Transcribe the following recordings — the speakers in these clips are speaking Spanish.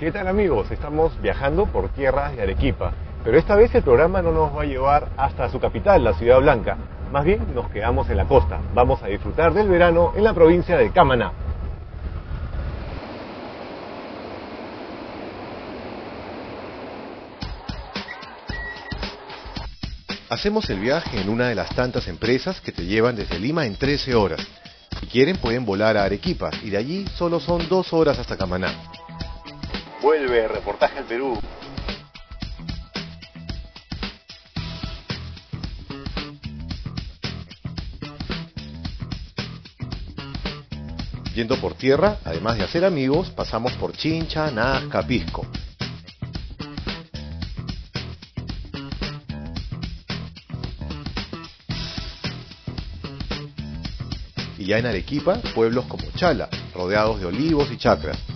¿Qué tal amigos? Estamos viajando por tierras de Arequipa, pero esta vez el programa no nos va a llevar hasta su capital, la Ciudad Blanca. Más bien nos quedamos en la costa. Vamos a disfrutar del verano en la provincia de Camaná. Hacemos el viaje en una de las tantas empresas que te llevan desde Lima en 13 horas. Si quieren pueden volar a Arequipa y de allí solo son dos horas hasta Camaná. Reportaje al Perú. Yendo por tierra, además de hacer amigos, pasamos por Chincha, Nazca, Pisco. Y ya en Arequipa, pueblos como Chala, rodeados de olivos y chacras.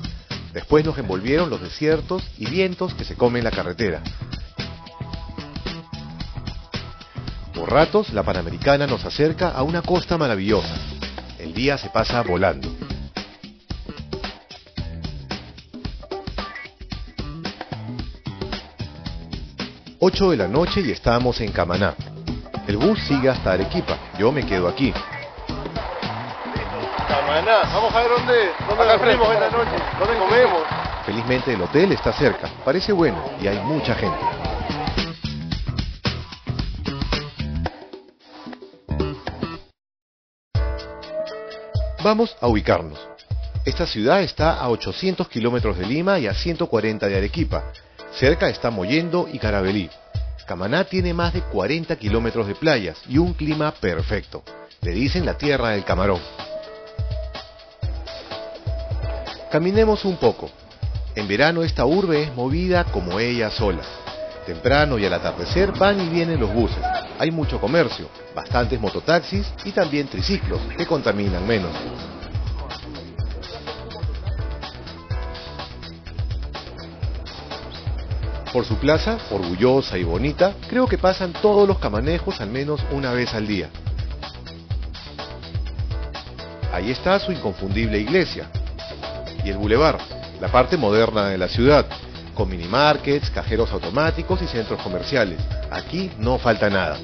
Después nos envolvieron los desiertos y vientos que se comen la carretera. Por ratos, la Panamericana nos acerca a una costa maravillosa. El día se pasa volando. Ocho de la noche y estamos en Camaná. El bus sigue hasta Arequipa. Yo me quedo aquí. Camaná, vamos a ver dónde, dónde nos esta noche, dónde comemos. Felizmente el hotel está cerca. Parece bueno y hay mucha gente. Vamos a ubicarnos. Esta ciudad está a 800 kilómetros de Lima y a 140 de Arequipa. Cerca está Mollendo y Carabelí. Camaná tiene más de 40 kilómetros de playas y un clima perfecto. Le dicen la tierra del camarón. Caminemos un poco. En verano esta urbe es movida como ella sola. Temprano y al atardecer van y vienen los buses. Hay mucho comercio, bastantes mototaxis y también triciclos que contaminan menos. Por su plaza, orgullosa y bonita, creo que pasan todos los camanejos al menos una vez al día. Ahí está su inconfundible iglesia y el bulevar, la parte moderna de la ciudad, con minimarkets, cajeros automáticos y centros comerciales. Aquí no falta nada.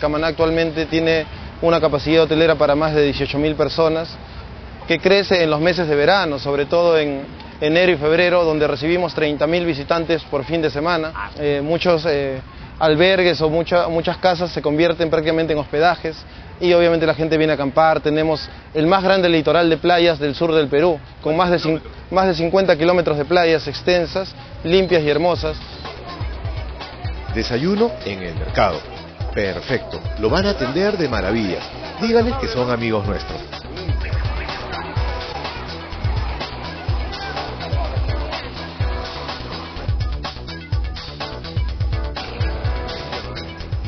Camaná actualmente tiene una capacidad hotelera para más de 18.000 personas, que crece en los meses de verano, sobre todo en enero y febrero, donde recibimos 30.000 visitantes por fin de semana. Eh, muchos eh, albergues o mucha- muchas casas se convierten prácticamente en hospedajes y obviamente la gente viene a acampar. Tenemos el más grande litoral de playas del sur del Perú, con más de, más de 50 kilómetros de playas extensas, limpias y hermosas. Desayuno en el mercado. Perfecto, lo van a atender de maravilla. Díganles que son amigos nuestros.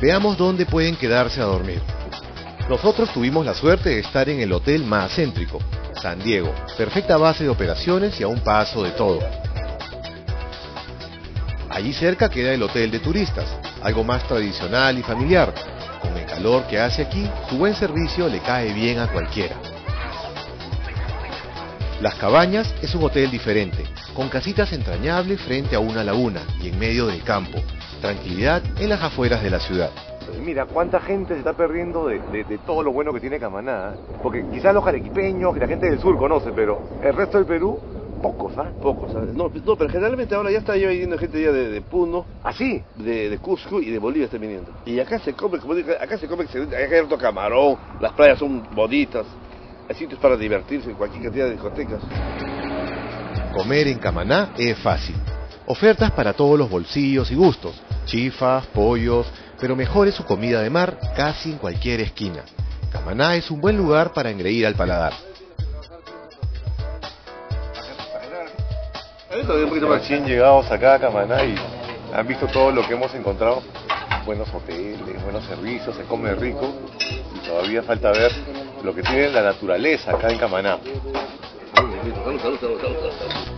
Veamos dónde pueden quedarse a dormir. Nosotros tuvimos la suerte de estar en el hotel más céntrico, San Diego, perfecta base de operaciones y a un paso de todo. Allí cerca queda el hotel de turistas, algo más tradicional y familiar. Con el calor que hace aquí, su buen servicio le cae bien a cualquiera. Las Cabañas es un hotel diferente, con casitas entrañables frente a una laguna y en medio del campo. Tranquilidad en las afueras de la ciudad. Mira, cuánta gente se está perdiendo de, de- de todo lo bueno que tiene Camaná. Porque quizás los arequipeños y la gente del sur conocen, pero el resto del Perú, pocos, ¿ah? Pocos, ¿sabes? No, no, pero generalmente ahora ya está viniendo gente ya de, de Puno, Así. de, de Cusco y de Bolivia está viniendo. Y acá se come, como digo, acá se come excelente, acá hay harto camarón, las playas son bonitas, hay sitios para divertirse en cualquier cantidad de discotecas. Comer en Camaná es fácil. Ofertas para todos los bolsillos y gustos. Chifas, pollos, pero mejor es su comida de mar casi en cualquier esquina. Camaná es un buen lugar para engreír al paladar. Recién llegados acá a Camaná y han visto todo lo que hemos encontrado. Buenos hoteles, buenos servicios, se come rico y todavía falta ver lo que tiene la naturaleza acá en Camaná. Salud, salud, salud.